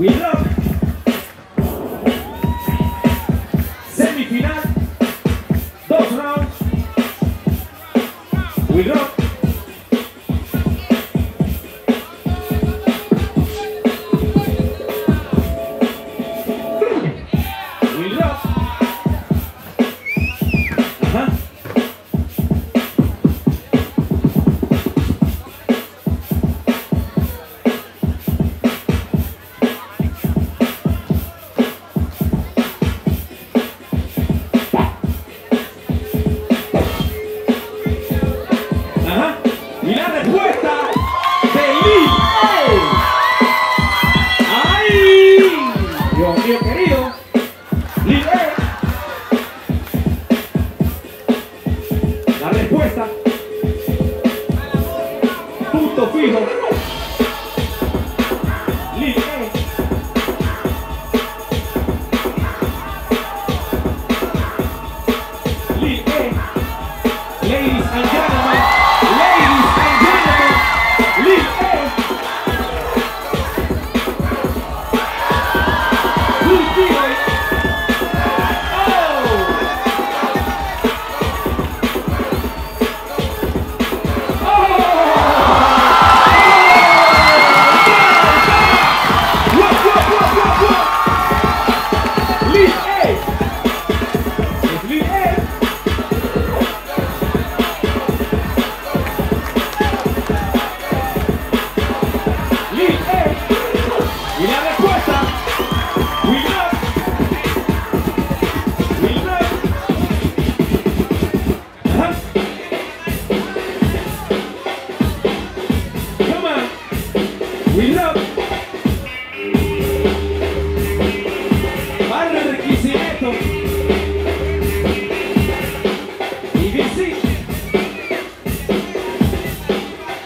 We love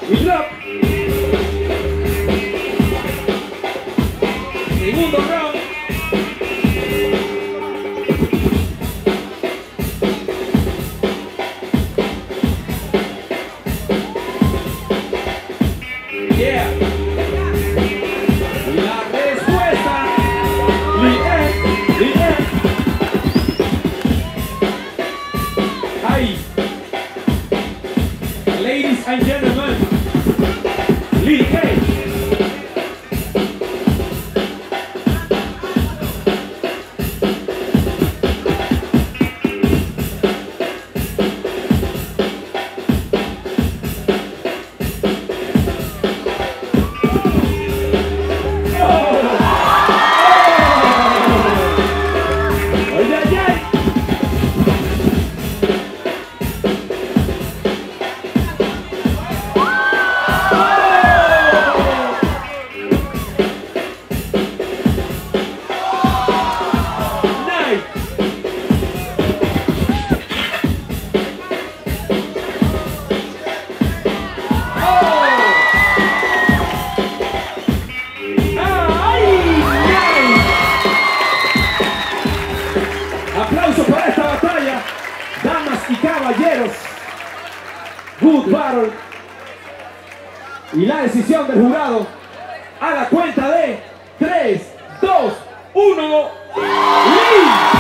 We love. Segundo round. Yeah. La respuesta. Liet, Liet. Hi. Ladies and gentlemen. DK. Good Battle. Y la decisión del jurado a la cuenta de 3, 2, 1. ¡Lee!